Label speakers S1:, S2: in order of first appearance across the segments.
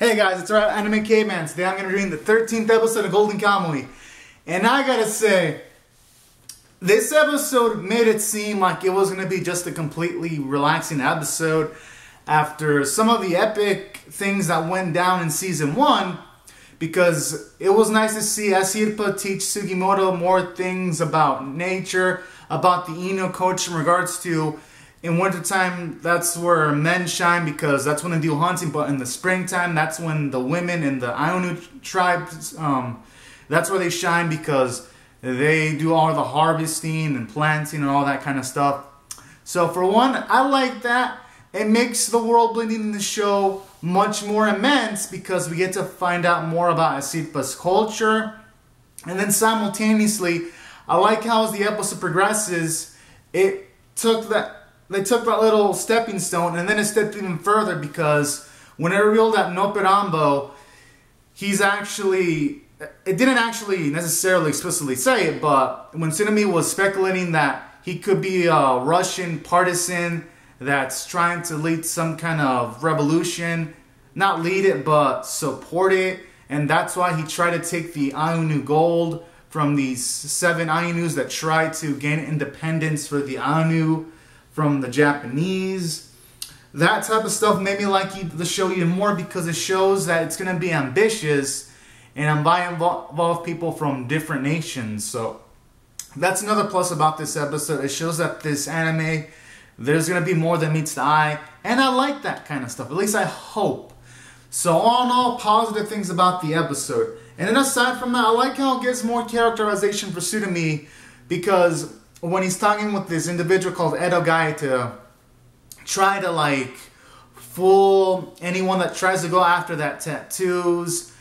S1: Hey guys, it's our Anime Caveman. Today I'm going to be reading the 13th episode of Golden Kamuy. And I gotta say, this episode made it seem like it was going to be just a completely relaxing episode after some of the epic things that went down in season 1 because it was nice to see Asirpa teach Sugimoto more things about nature, about the Ainu culture in regards to in wintertime, that's where men shine because that's when they do hunting. But in the springtime, that's when the women in the Ainu tribes, um, that's where they shine because they do all the harvesting and planting and all that kind of stuff. So for one, I like that. It makes the world building in the show much more immense because we get to find out more about Asirpa's culture. And then simultaneously, I like how as the episode progresses, it took that they took that little stepping stone and then it stepped even further because when it revealed that Nopperabo, he's actually it didn't actually necessarily explicitly say it, but when Tsurumi was speculating that he could be a Russian partisan that's trying to lead some kind of revolution, not lead it, but support it, and that's why he tried to take the Ainu gold from these seven Ainus that tried to gain independence for the Ainu from the Japanese. That type of stuff made me like the show even more because it shows that it's going to be ambitious and involve people from different nations. So that's another plus about this episode. It shows that this anime, there's going to be more than meets the eye. And I like that kind of stuff. At least I hope. So all in all, positive things about the episode. And then aside from that, I like how it gives more characterization for Tsurumi because when he's talking with this individual called Edogai to try to like fool anyone that tries to go after that tattoos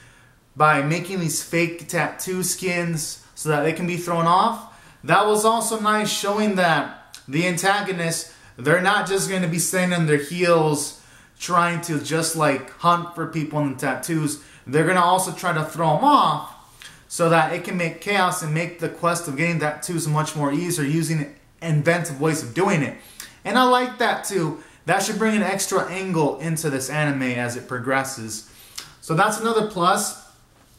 S1: by making these fake tattoo skins so that they can be thrown off. That was also nice showing that the antagonists, they're not just going to be standing on their heels trying to just like hunt for people in the tattoos. They're going to also try to throw them off so that it can make chaos and make the quest of getting that too much more easier using inventive ways of doing it. And I like that too. That should bring an extra angle into this anime as it progresses. So that's another plus.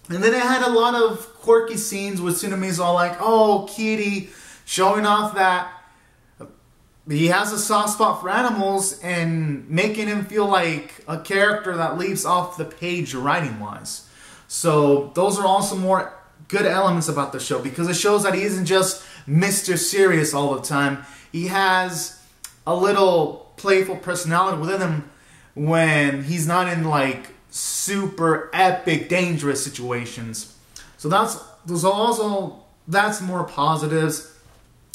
S1: And then it had a lot of quirky scenes with Tsurumi's all like, oh, Kitty, showing off that he has a soft spot for animals and making him feel like a character that leaves off the page writing wise. So those are also more good elements about the show because it shows that he isn't just Mr. Serious all the time. He has a little playful personality within him when he's not in like super epic dangerous situations. So that's those also that's more positives.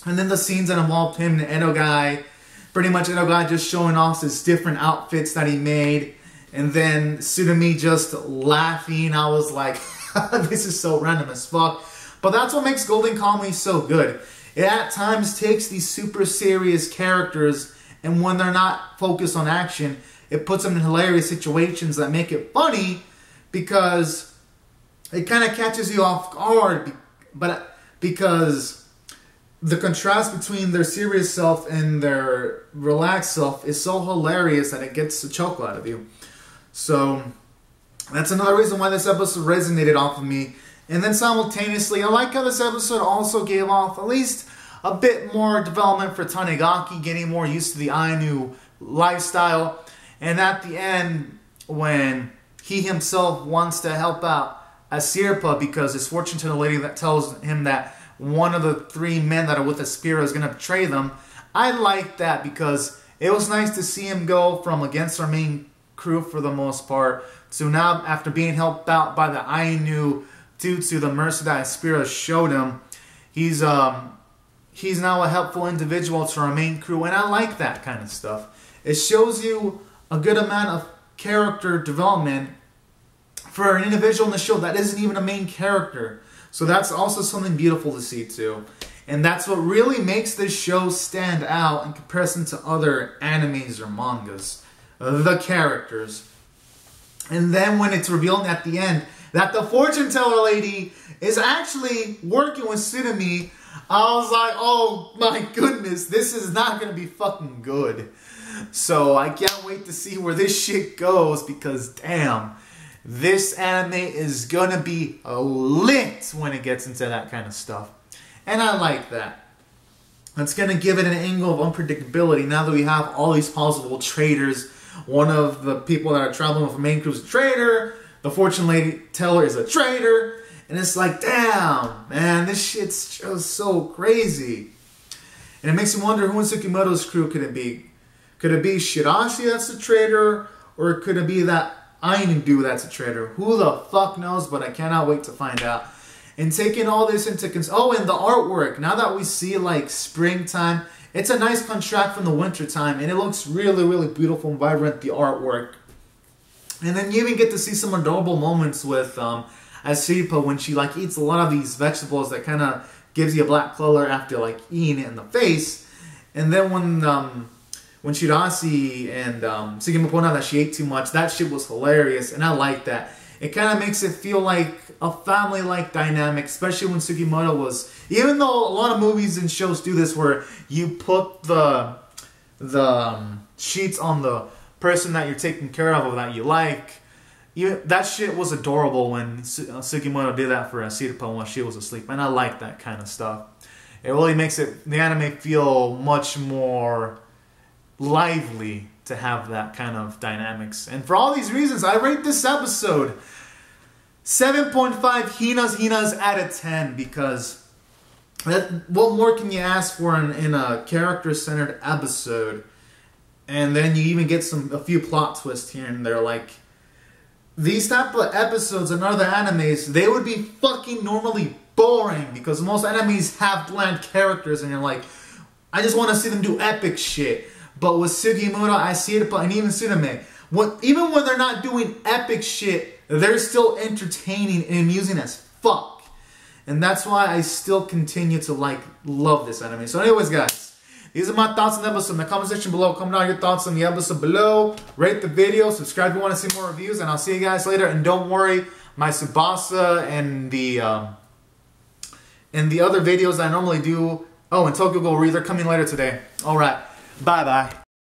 S1: And then the scenes that involved him and Edogai, pretty much Edogai just showing off his different outfits that he made. And then Tsurumi just laughing. I was like, this is so random as fuck. But that's what makes Golden Kamuy so good. It at times takes these super serious characters, and when they're not focused on action, it puts them in hilarious situations that make it funny because it kind of catches you off guard. But because the contrast between their serious self and their relaxed self is so hilarious that it gets a chuckle out of you. So that's another reason why this episode resonated off of me. And then simultaneously, I like how this episode also gave off at least a bit more development for Tanigaki, getting more used to the Ainu lifestyle. And at the end, when he himself wants to help out Asirpa because his fortune teller lady that tells him that one of the three men that are with Asirpa is going to betray them. I like that because it was nice to see him go from against our main crew for the most part so now, after being helped out by the Ainu due to the mercy that Asirpa showed him, he's um he's now a helpful individual to our main crew, and I like that kind of stuff. It shows you a good amount of character development for an individual in the show that isn't even a main character. So that's also something beautiful to see too. And that's what really makes this show stand out in comparison to other animes or mangas. The characters. And then when it's revealed at the end that the fortune teller lady is actually working with Tsurumi, I was like, oh my goodness, this is not gonna be fucking good. So I can't wait to see where this shit goes because damn, This anime is gonna be lit when it gets into that kind of stuff. And I like that. It's gonna give it an angle of unpredictability now that we have all these possible traders. One of the people that are traveling with the main crew is a trader. The fortune lady teller is a trader. And it's like, damn, man, this shit's just so crazy. And it makes me wonder who in Sugimoto's crew could it be? Could it be Shiraishi that's the traitor? Or could it be that Ainu dude that's a traitor? Who the fuck knows, but I cannot wait to find out. And taking all this into cons- oh, and the artwork. Now that we see like springtime, it's a nice contrast from the wintertime, and it looks really, really beautiful and vibrant. The artwork, and then you even get to see some adorable moments with um, Asirpa when she like eats a lot of these vegetables that kind of gives you a black color after like eating it in the face, and then when um, when Shiraishi and um, Sugima out that she ate too much, that shit was hilarious, and I like that. It kind of makes it feel like a family-like dynamic, especially when Sugimoto was. Even though a lot of movies and shows do this, where you put the the um, sheets on the person that you're taking care of or that you like. You, that shit was adorable when uh, Sugimoto did that for Asirpa while she was asleep, and I like that kind of stuff. It really makes it the anime feel much more lively to have that kind of dynamics. And for all these reasons, I rate this episode 7.5 Hinas Hinas out of 10 because that, what more can you ask for in, in a character-centered episode? And then you even get some a few plot twists here and there like these type of episodes in other animes, they would be fucking normally boring because most animes have bland characters and you're like, I just want to see them do epic shit. But with Sugimura, I see it, and even Tsurumi, what, even when they're not doing epic shit, they're still entertaining and amusing as fuck. And that's why I still continue to like love this anime. So anyways, guys, these are my thoughts on the episode. In the comment section below, comment down your thoughts on the episode below. Rate the video, subscribe if you want to see more reviews, and I'll see you guys later. And don't worry, my Tsubasa and the um, and the other videos I normally do. Oh, and Tokyo Ghoul Re, they're coming later today. All right. Bye bye.